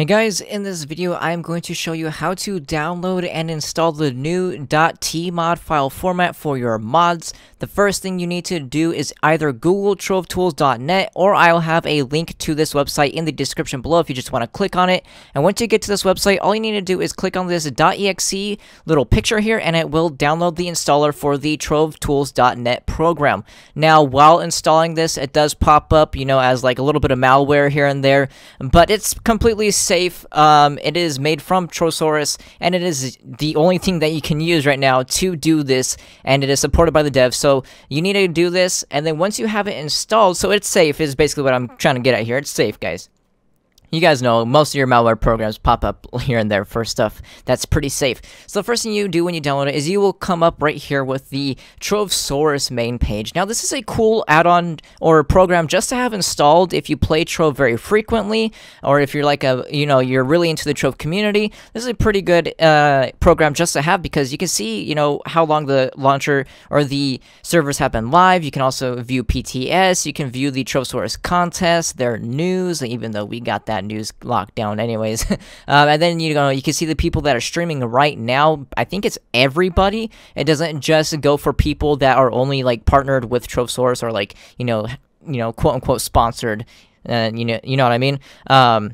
Hey guys, in this video I am going to show you how to download and install the new .tmod file format for your mods. The first thing you need to do is either google trovetools.net or I'll have a link to this website in the description below if you just want to click on it. And once you get to this website, all you need to do is click on this .exe little picture here and it will download the installer for the trovetools.net program. Now, while installing this, it does pop up, you know, as like a little bit of malware here and there, but it's completely safe. Um, it is made from Trovesaurus, and it is the only thing that you can use right now to do this, and it is supported by the dev. So you need to do this, and then once you have it installed, so it's safe is basically what I'm trying to get at here. It's safe, guys you guys know most of your malware programs pop up here and there for stuff that's pretty safe. So the first thing you do when you download it is you will come up right here with the Trovesaurus main page. Now this is a cool add-on or program just to have installed if you play Trove very frequently or if you're like a, you know, you're really into the Trove community. This is a pretty good uh, program just to have because you can see, you know, how long the launcher or the servers have been live. You can also view PTS. You can view the Trovesaurus contest, their news, even though we got that that news lockdown anyways. um, and then, you know, you can see the people that are streaming right now. I think it's everybody. It doesn't just go for people that are only, like, partnered with Trovesaurus or, like, you know, you know, quote-unquote sponsored. And, uh, you know, you know what I mean? Um,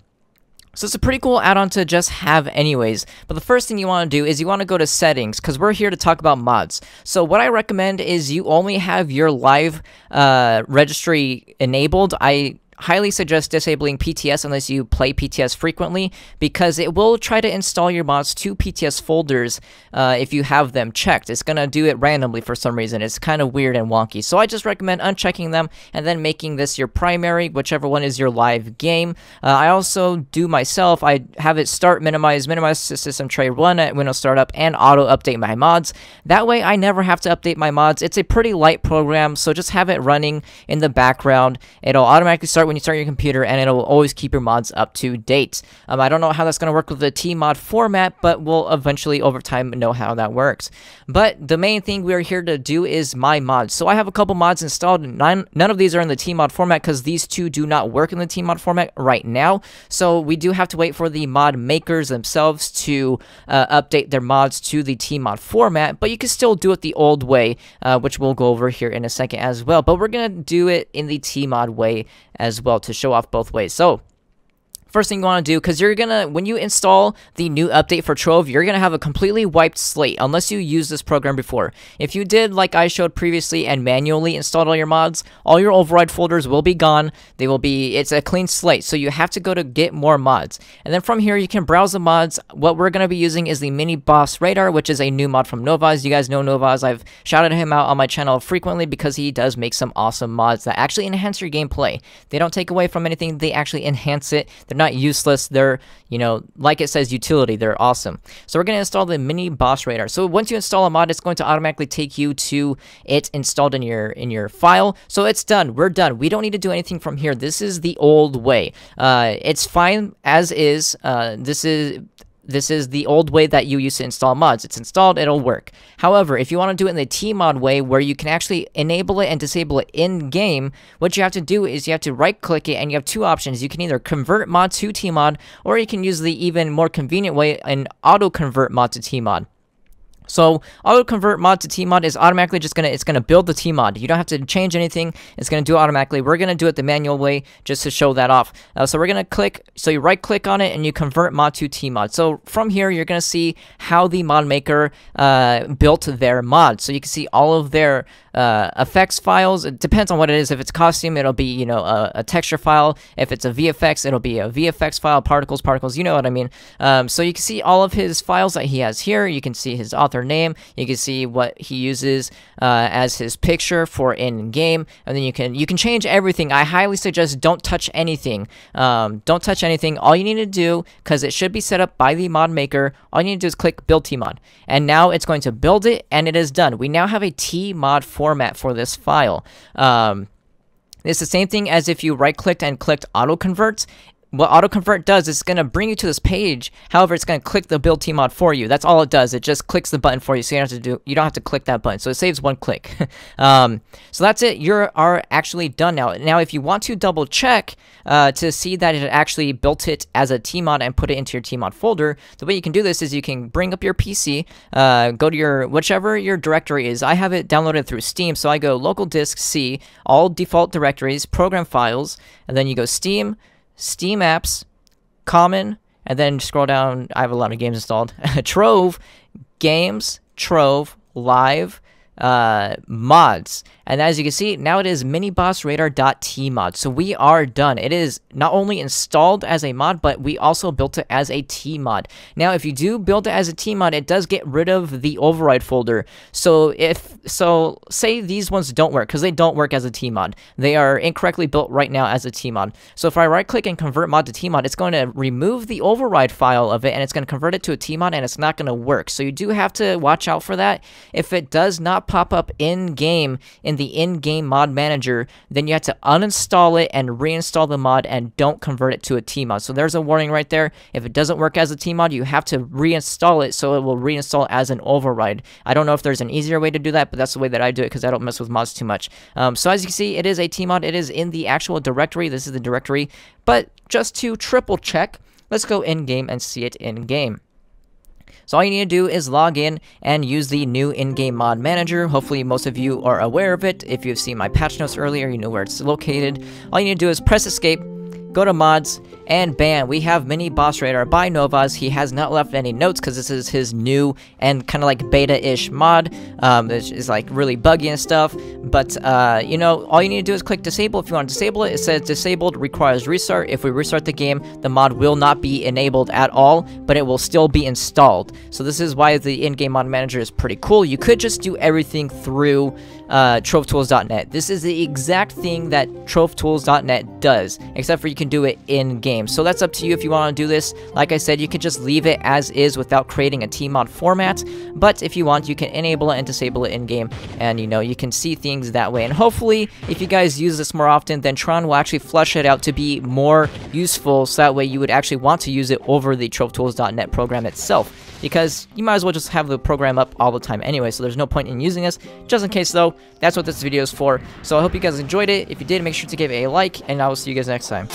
so it's a pretty cool add-on to just have anyways. But the first thing you want to do is you want to go to settings because we're here to talk about mods. So what I recommend is you only have your live uh, registry enabled. I highly suggest disabling PTS unless you play PTS frequently because it will try to install your mods to PTS folders uh, if you have them checked. It's going to do it randomly for some reason. It's kind of weird and wonky. So I just recommend unchecking them and then making this your primary, whichever one is your live game. Uh, I also do myself. I have it start, minimize, minimize system tray run at Windows Startup, and auto update my mods. That way I never have to update my mods. It's a pretty light program, so just have it running in the background. It'll automatically start when you start your computer, and it'll always keep your mods up to date. Um, I don't know how that's going to work with the Tmod format, but we'll eventually, over time, know how that works. But the main thing we're here to do is my mods. So I have a couple mods installed. None, none of these are in the Tmod format because these two do not work in the Tmod format right now. So we do have to wait for the mod makers themselves to uh, update their mods to the Tmod format, but you can still do it the old way, uh, which we'll go over here in a second as well. But we're going to do it in the Tmod way as well to show off both ways. So first thing you want to do because you're gonna when you install the new update for Trove you're gonna have a completely wiped slate unless you used this program before. If you did like I showed previously and manually installed all your mods all your override folders will be gone. They will be it's a clean slate so you have to go to get more mods. And then from here you can browse the mods. What we're gonna be using is the mini boss radar which is a new mod from Novaz. You guys know Novaz. I've shouted him out on my channel frequently because he does make some awesome mods that actually enhance your gameplay. They don't take away from anything they actually enhance it. They're not not useless. They're, you know, like it says utility, they're awesome. So we're going to install the mini boss radar. So once you install a mod, it's going to automatically take you to it installed in your in your file. So it's done. We're done. We don't need to do anything from here. This is the old way. Uh, it's fine as is. Uh, this is this is the old way that you used to install mods. It's installed, it'll work. However, if you want to do it in the Tmod way where you can actually enable it and disable it in-game, what you have to do is you have to right-click it and you have two options. You can either convert mod to Tmod or you can use the even more convenient way and auto-convert mod to Tmod. So auto convert mod to tmod is automatically just gonna it's gonna build the tmod. You don't have to change anything. It's gonna do automatically. We're gonna do it the manual way just to show that off. Uh, so we're gonna click. So you right click on it and you convert mod to tmod. So from here you're gonna see how the mod maker uh, built their mod. So you can see all of their uh, effects files. It depends on what it is. If it's costume, it'll be you know a, a, texture file. If it's a VFX, it'll be a VFX file. Particles, particles. You know what I mean. Um, so you can see all of his files that he has here. You can see his author name. You can see what he uses uh, as his picture for in game, and then you can you can change everything. I highly suggest don't touch anything. Um, don't touch anything. All you need to do, because it should be set up by the mod maker, all you need to do is click build tmod, and now it's going to build it, and it is done. We now have a tmod format for this file. Um, it's the same thing as if you right clicked and clicked auto convert what autoconvert does is it's going to bring you to this page. However, it's going to click the build tmod for you. That's all it does. It just clicks the button for you, so you don't have to do you don't have to click that button. So it saves one click. um, so that's it. You are actually done now. Now, if you want to double check uh, to see that it actually built it as a tmod and put it into your tmod folder, the way you can do this is you can bring up your PC, uh, go to your whichever your directory is. I have it downloaded through Steam, so I go local disk C, all default directories, program files, and then you go Steam. Steam apps, common, and then scroll down. I have a lot of games installed. Trove, games, Trove, live, uh, mods. And as you can see, now it is minibossradar.tmod. So we are done. It is not only installed as a mod, but we also built it as a tmod. Now, if you do build it as a tmod, it does get rid of the override folder. So if so, say these ones don't work because they don't work as a tmod. They are incorrectly built right now as a tmod. So if I right click and convert mod to tmod, it's going to remove the override file of it and it's going to convert it to a tmod and it's not going to work. So you do have to watch out for that. If it does not pop up in game in the in-game mod manager, then you have to uninstall it and reinstall the mod and don't convert it to a Tmod. So there's a warning right there. If it doesn't work as a Tmod, you have to reinstall it so it will reinstall as an override. I don't know if there's an easier way to do that, but that's the way that I do it because I don't mess with mods too much. Um, so as you can see, it is a Tmod. It is in the actual directory. This is the directory. But just to triple check, let's go in-game and see it in-game. So all you need to do is log in and use the new in-game mod manager. Hopefully most of you are aware of it. If you've seen my patch notes earlier, you know where it's located. All you need to do is press escape, go to mods, and bam, we have Mini Boss Radar by Novaz. He has not left any notes because this is his new and kind of like beta-ish mod. Um, it's, like really buggy and stuff. But, uh, you know, all you need to do is click disable. If you want to disable it, it says disabled requires restart. If we restart the game, the mod will not be enabled at all, but it will still be installed. So this is why the in-game mod manager is pretty cool. You could just do everything through uh, trovetools.net. This is the exact thing that trovetools.net does, except for you can do it in-game. So that's up to you if you want to do this. Like I said, you can just leave it as is without creating a Tmod format, but if you want, you can enable it and disable it in-game, and you know, you can see things that way. And hopefully, if you guys use this more often, then Trion will actually flush it out to be more useful, so that way you would actually want to use it over the trovetools.net program itself because you might as well just have the program up all the time anyway, so there's no point in using this. Just in case though, that's what this video is for. So I hope you guys enjoyed it. If you did, make sure to give a like, and I will see you guys next time.